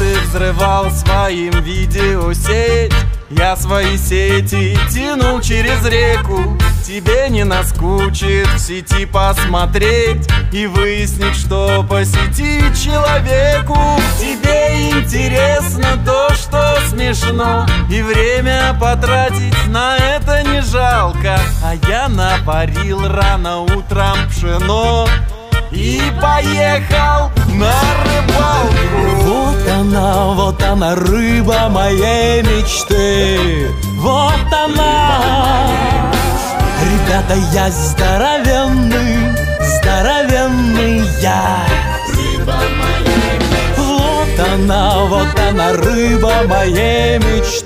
разрывал своим видеосеть. Я свои сети тянул через реку. Тебе не наскучит в сети посмотреть И выяснить, что по сети человеку. Тебе интересно то, что смешно И время потратить на это не жалко. А я напарил рано утром пшено и поехал на рыбалку вот она, рыба моей мечты. Вот она. Ребята, я здоровенный, здоровенный я. Вот она, вот она, рыба моей мечты